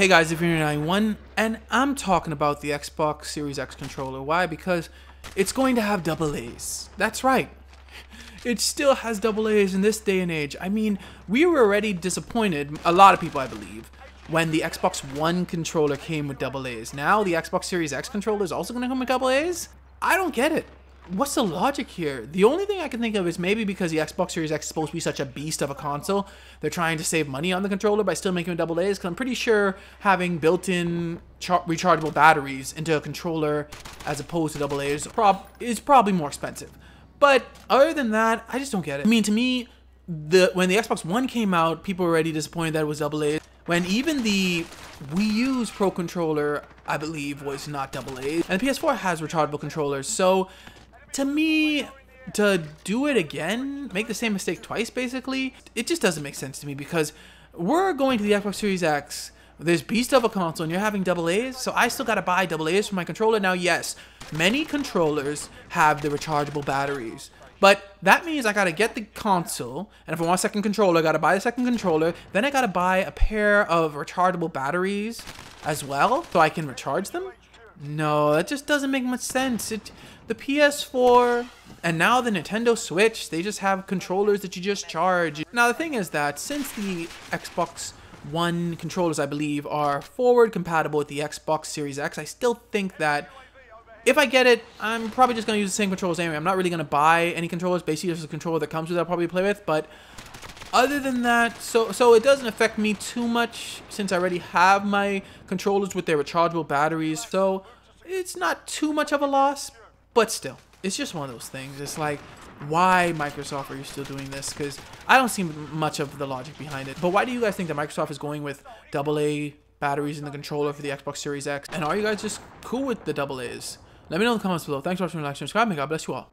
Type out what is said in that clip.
Hey guys, if you're 91, and I'm talking about the Xbox Series X controller. Why? Because it's going to have double A's. That's right. It still has double A's in this day and age. I mean, we were already disappointed, a lot of people I believe, when the Xbox One controller came with double A's. Now the Xbox Series X controller is also going to come with double A's? I don't get it what's the logic here? The only thing I can think of is maybe because the Xbox Series X is supposed to be such a beast of a console, they're trying to save money on the controller by still making double A's. Because I'm pretty sure having built-in rechargeable batteries into a controller as opposed to double A's prob is probably more expensive. But other than that, I just don't get it. I mean, to me, the when the Xbox One came out, people were already disappointed that it was double A's. When even the Wii U's Pro controller, I believe, was not double A's. And the PS4 has rechargeable controllers, so to me, to do it again, make the same mistake twice, basically, it just doesn't make sense to me because we're going to the Xbox Series X. There's beast of a console and you're having double A's, so I still gotta buy double A's for my controller. Now, yes, many controllers have the rechargeable batteries, but that means I gotta get the console, and if I want a second controller, I gotta buy the second controller, then I gotta buy a pair of rechargeable batteries as well, so I can recharge them. No, that just doesn't make much sense. It, the PS4 and now the Nintendo Switch, they just have controllers that you just charge. Now the thing is that since the Xbox One controllers, I believe, are forward compatible with the Xbox Series X, I still think that if I get it, I'm probably just going to use the same controllers anyway. I'm not really going to buy any controllers. Basically, there's a controller that comes with it I'll probably play with. But other than that, so so it doesn't affect me too much since I already have my controllers with their rechargeable batteries. So it's not too much of a loss, but still, it's just one of those things. It's like, why Microsoft are you still doing this? Because I don't see much of the logic behind it. But why do you guys think that Microsoft is going with AA batteries in the controller for the Xbox Series X? And are you guys just cool with the AA's? Let me know in the comments below. Thanks for watching, like, subscribe, and God bless you all.